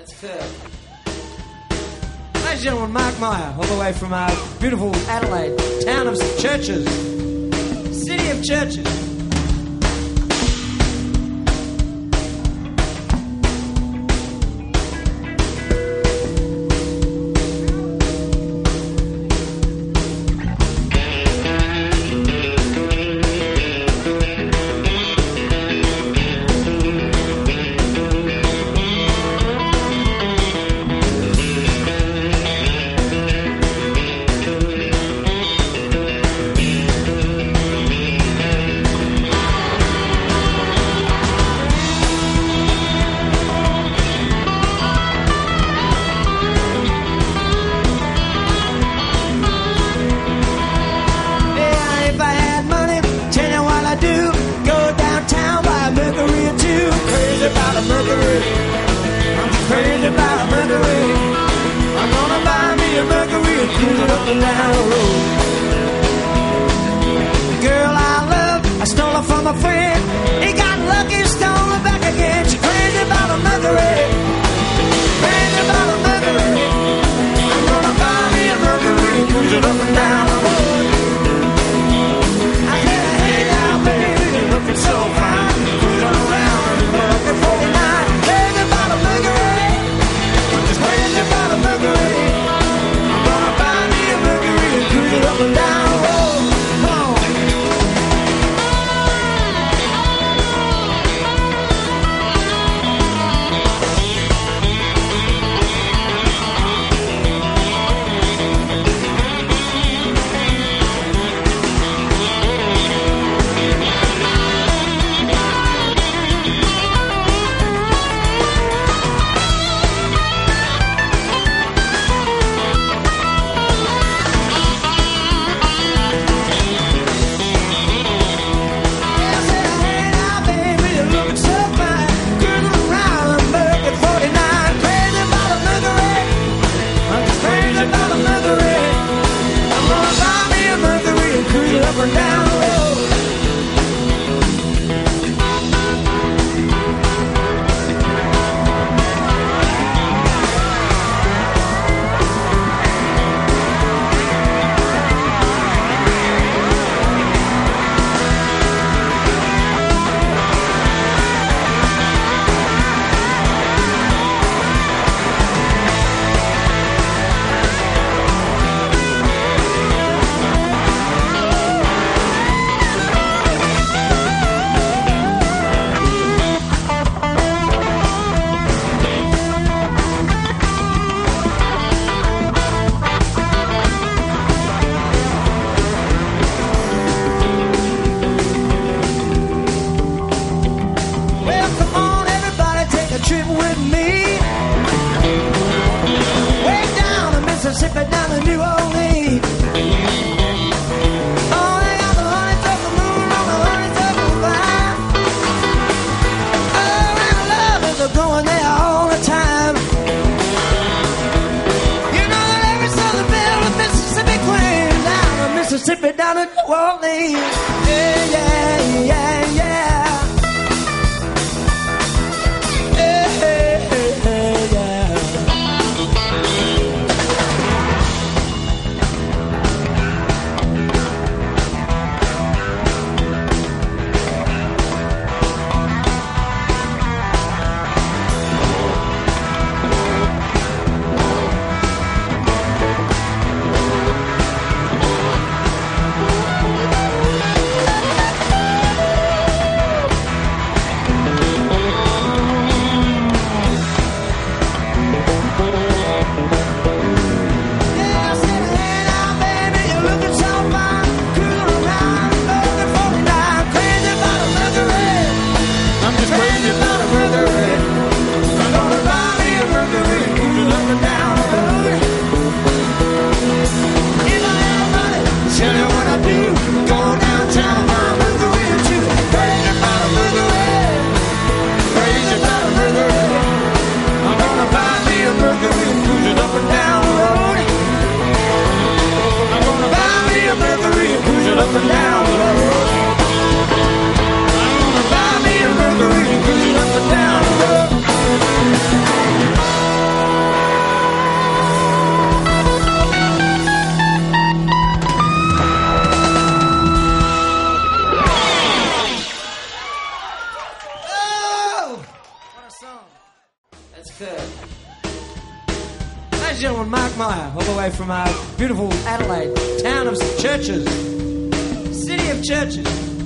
That's fair. Ladies and gentlemen, Mark Meyer, all the way from our beautiful Adelaide, town of churches, city of churches. Mississippi down to New Orleans. Yeah, yeah, yeah. And gentlemen, Mark Meyer, all the way from our beautiful Adelaide, town of churches, city of churches.